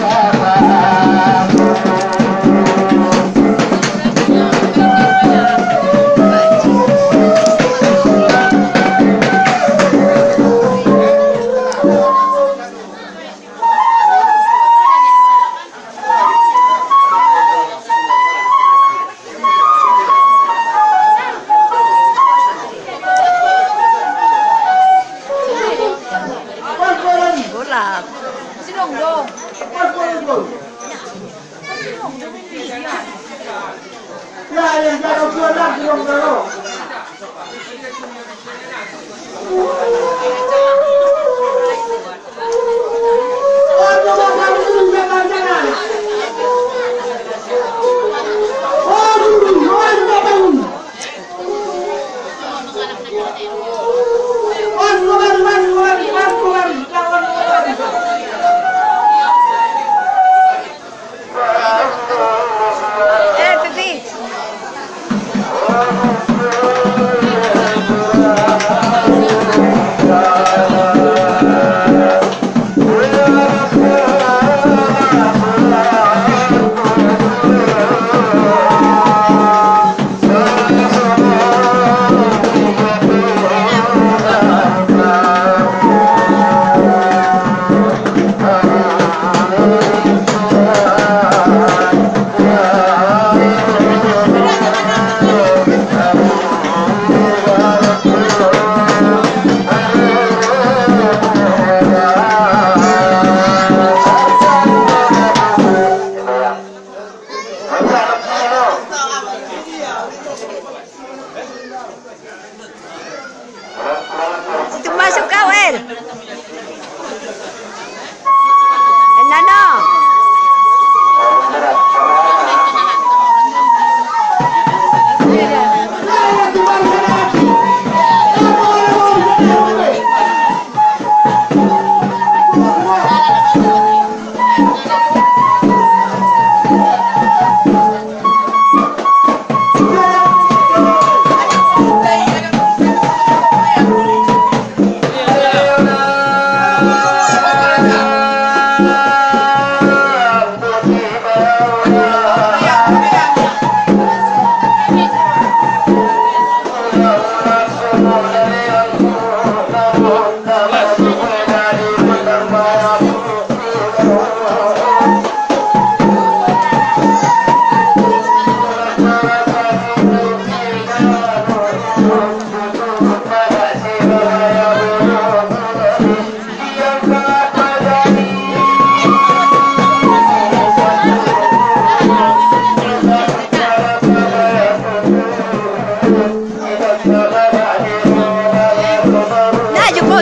Yeah. 야, 야, 야, 너 그거 나 그런 거로.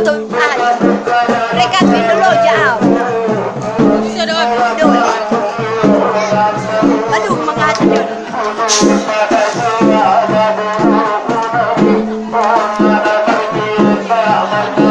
Tu. Ah. Mereka tu dulu jauh. Dulu. Aduh, mengata dia. Eh,